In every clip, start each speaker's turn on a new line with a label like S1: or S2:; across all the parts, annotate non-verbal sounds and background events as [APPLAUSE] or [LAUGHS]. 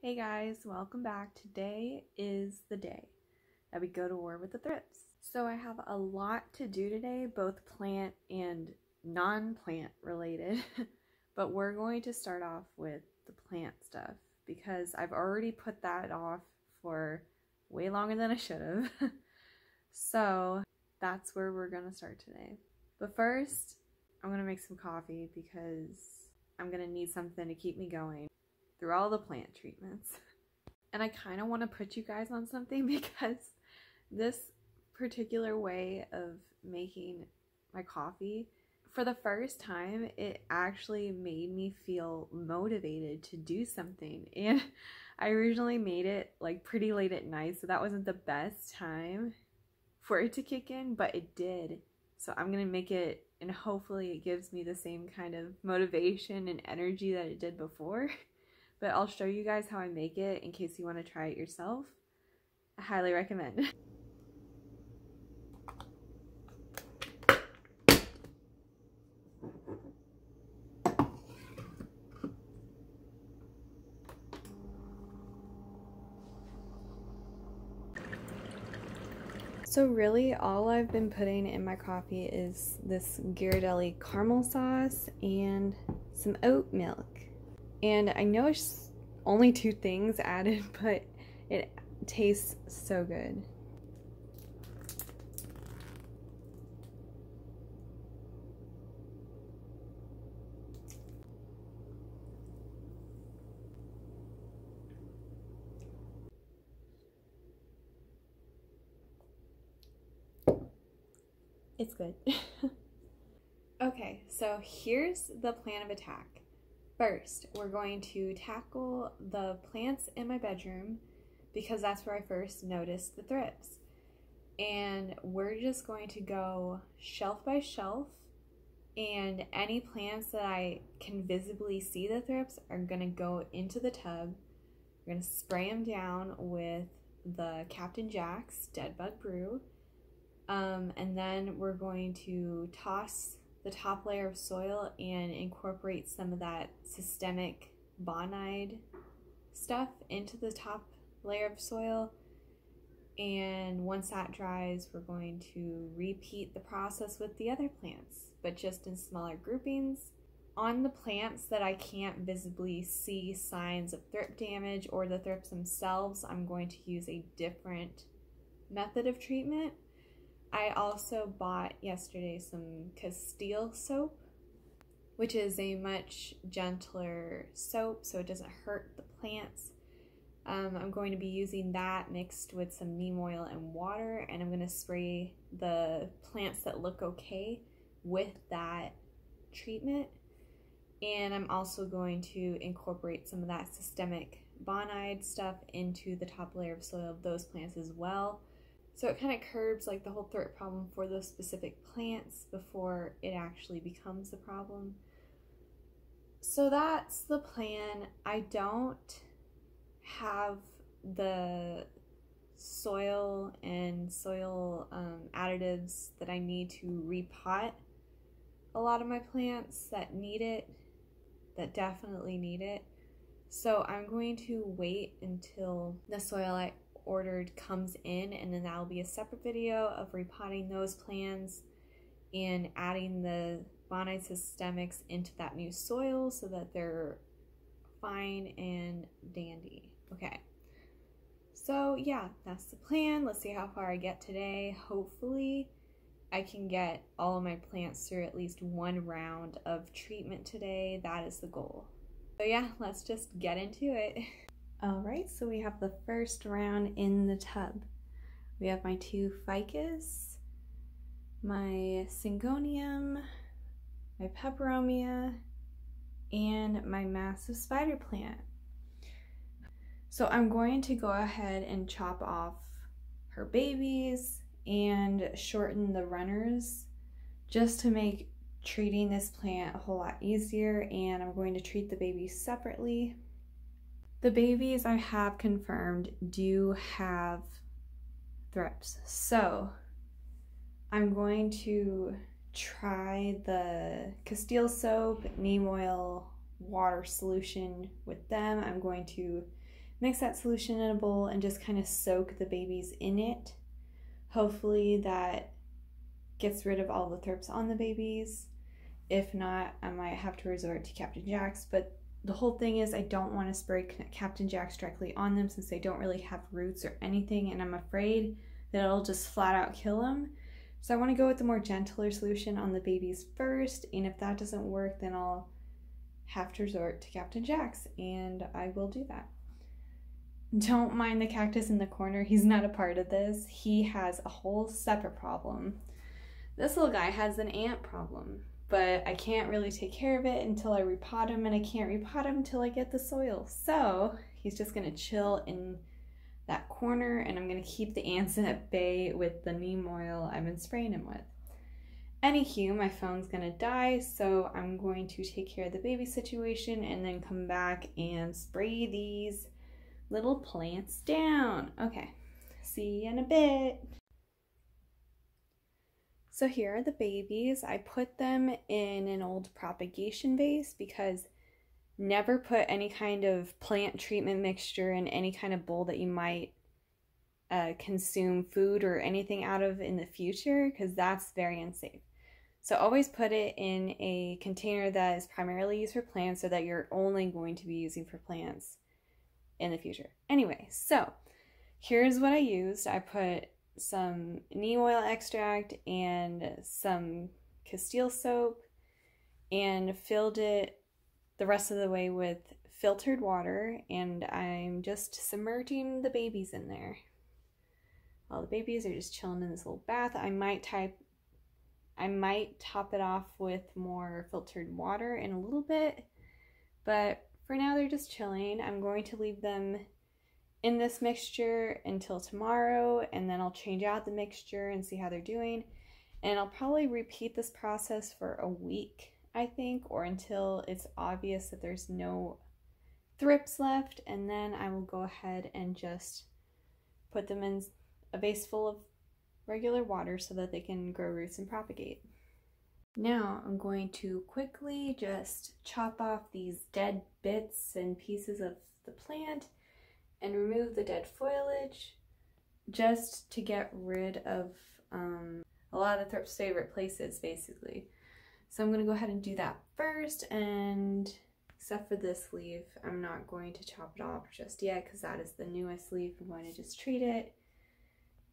S1: Hey guys, welcome back. Today is the day that we go to war with the thrips. So I have a lot to do today, both plant and non-plant related, [LAUGHS] but we're going to start off with the plant stuff because I've already put that off for way longer than I should have. [LAUGHS] so that's where we're going to start today. But first, I'm going to make some coffee because I'm going to need something to keep me going through all the plant treatments. And I kind of want to put you guys on something [LAUGHS] because this particular way of making my coffee, for the first time, it actually made me feel motivated to do something. [LAUGHS] And I originally made it like pretty late at night, so that wasn't the best time for it to kick in, but it did. So I'm going to make it, and hopefully it gives me the same kind of motivation and energy that it did before. [LAUGHS] but I'll show you guys how I make it in case you want to try it yourself. I highly recommend. [LAUGHS] So really all I've been putting in my coffee is this Ghirardelli caramel sauce and some oat milk. And I know it's only two things [LAUGHS] added, but it tastes so good. It's good. [LAUGHS] okay, so here's the plan of attack. First, we're going to tackle the plants in my bedroom because that's where I first noticed the thrips. And we're just going to go shelf by shelf and any plants that I can visibly see the thrips are going to go into the tub. We're going to spray them down with the Captain Jack's Dead Bug Brew. Um, and then we're going to toss the top layer of soil and incorporate some of that systemic bonide stuff into the top layer of soil. And once that dries, we're going to repeat the process with the other plants, but just in smaller groupings. On the plants that I can't visibly see signs of thrip damage or the thrips themselves, I'm going to use a different method of treatment. I also bought yesterday some Castile soap, which is a much gentler soap so it doesn't hurt the plants. Um, I'm going to be using that mixed with some neem oil and water, and I'm going to spray the plants that look okay with that treatment. And I'm also going to incorporate some of that systemic bonide stuff into the top layer of soil of those plants as well. So it kind of curbs like the whole thrip problem for those specific plants before it actually becomes the problem. So that's the plan. I don't have the soil and soil um, additives that I need to repot a lot of my plants that need it, that definitely need it. So I'm going to wait until the soil I ordered comes in and then that'll be a separate video of repotting those plants and adding the bonide systemics into that new soil so that they're fine and dandy. Okay. So yeah, that's the plan. Let's see how far I get today. Hopefully I can get all of my plants through at least one round of treatment today. That is the goal. So yeah, let's just get into it. [LAUGHS] All right, so we have the first round in the tub. We have my two ficus, my syngonium, my peperomia, and my massive spider plant. So I'm going to go ahead and chop off her babies and shorten the runners just to make treating this plant a whole lot easier and I'm going to treat the babies separately the babies I have confirmed do have thrips. So I'm going to try the Castile soap, neem oil, water solution with them. I'm going to mix that solution in a bowl and just kind of soak the babies in it. Hopefully that gets rid of all the thrips on the babies. If not, I might have to resort to Captain Jack's, but the whole thing is I don't want to spray Captain Jack's directly on them since they don't really have roots or anything and I'm afraid that it'll just flat out kill them. So I want to go with the more gentler solution on the babies first and if that doesn't work then I'll have to resort to Captain Jack's and I will do that. Don't mind the cactus in the corner, he's not a part of this. He has a whole separate problem. This little guy has an ant problem but I can't really take care of it until I repot him, and I can't repot him until I get the soil. So he's just gonna chill in that corner, and I'm gonna keep the ants at bay with the neem oil I've been spraying him with. Anywho, my phone's gonna die, so I'm going to take care of the baby situation and then come back and spray these little plants down. Okay, see you in a bit. So here are the babies. I put them in an old propagation vase because never put any kind of plant treatment mixture in any kind of bowl that you might uh, consume food or anything out of in the future because that's very unsafe. So always put it in a container that is primarily used for plants so that you're only going to be using for plants in the future. Anyway, so here's what I used. I put some neem oil extract and some Castile soap and filled it the rest of the way with filtered water and I'm just submerging the babies in there. All the babies are just chilling in this little bath. I might type I might top it off with more filtered water in a little bit, but for now they're just chilling. I'm going to leave them in this mixture until tomorrow and then I'll change out the mixture and see how they're doing. And I'll probably repeat this process for a week, I think, or until it's obvious that there's no thrips left. And then I will go ahead and just put them in a vase full of regular water so that they can grow roots and propagate. Now I'm going to quickly just chop off these dead bits and pieces of the plant and remove the dead foliage just to get rid of um, a lot of thrip's favorite places basically. So I'm going to go ahead and do that first and except for this leaf I'm not going to chop it off just yet because that is the newest leaf. I'm going to just treat it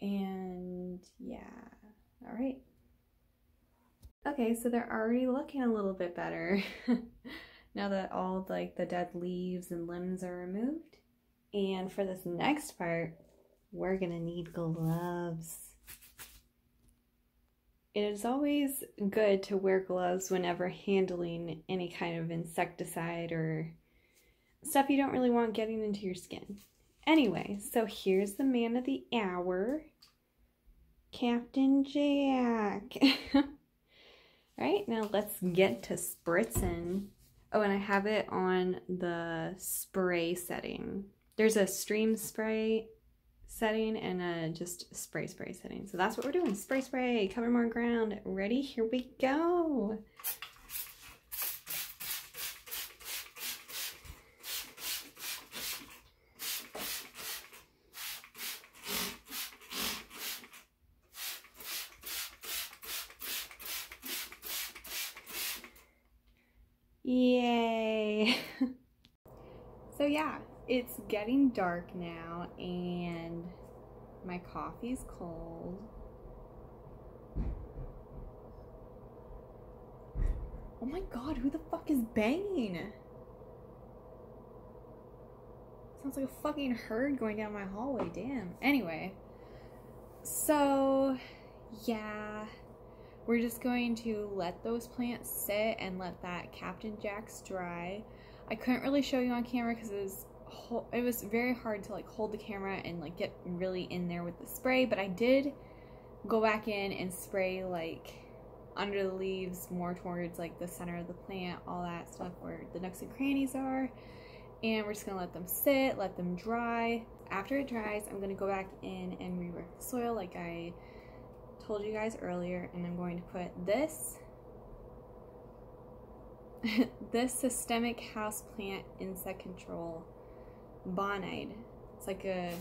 S1: and yeah alright. Okay so they're already looking a little bit better [LAUGHS] now that all like the dead leaves and limbs are removed. And for this next part, we're to need gloves. It is always good to wear gloves whenever handling any kind of insecticide or stuff you don't really want getting into your skin. Anyway, so here's the man of the hour, Captain Jack. [LAUGHS] Right now let's get to spritzing. Oh, and I have it on the spray setting there's a stream spray setting and a just spray spray setting. So that's what we're doing. Spray spray, cover more ground. Ready? Here we go. Yay. [LAUGHS] so yeah, it's getting dark now and my coffee's cold. Oh my god, who the fuck is banging? Sounds like a fucking herd going down my hallway, damn. Anyway, so yeah, we're just going to let those plants sit and let that Captain Jack's dry. I couldn't really show you on camera because it was it was very hard to like hold the camera and like get really in there with the spray but I did go back in and spray like under the leaves more towards like the center of the plant all that stuff where the nooks and crannies are and we're just gonna let them sit let them dry. After it dries I'm gonna go back in and rework the soil like I told you guys earlier and I'm going to put this [LAUGHS] this systemic house plant insect control Bonide. It's like a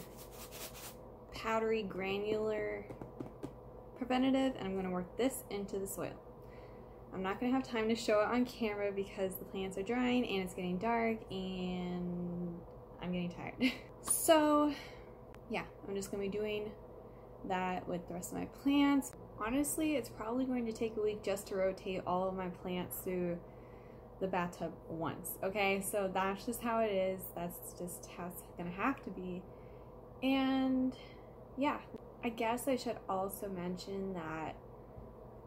S1: powdery granular preventative and I'm going to work this into the soil. I'm not going to have time to show it on camera because the plants are drying and it's getting dark and I'm getting tired. [LAUGHS] so yeah, I'm just going to be doing that with the rest of my plants. Honestly, it's probably going to take a week just to rotate all of my plants through the bathtub once. Okay, so that's just how it is. That's just how it's gonna have to be. And yeah, I guess I should also mention that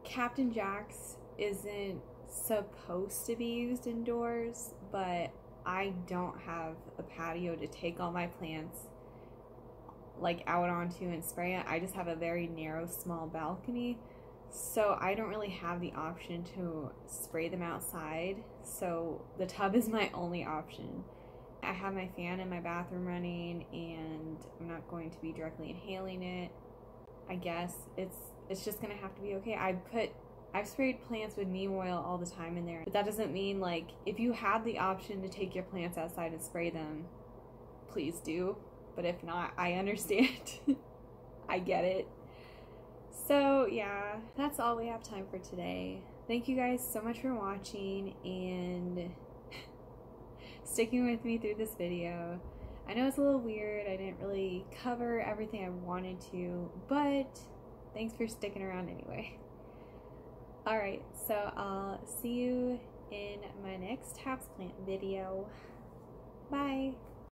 S1: Captain Jack's isn't supposed to be used indoors, but I don't have a patio to take all my plants like out onto and spray it. I just have a very narrow, small balcony. So I don't really have the option to spray them outside. So the tub [LAUGHS] is my only option. I have my fan in my bathroom running and I'm not going to be directly inhaling it. I guess it's it's just gonna have to be okay. I put I've sprayed plants with neem oil all the time in there, but that doesn't mean like if you have the option to take your plants outside and spray them, please do. But if not, I [LAUGHS] understand. I get it. So, yeah, that's all we have time for today. Thank you guys so much for watching and [LAUGHS] sticking with me through this video. I know it's a little weird. I didn't really cover everything I wanted to, but thanks for sticking around anyway. [LAUGHS] Alright, so I'll see you in my next houseplant video. Bye!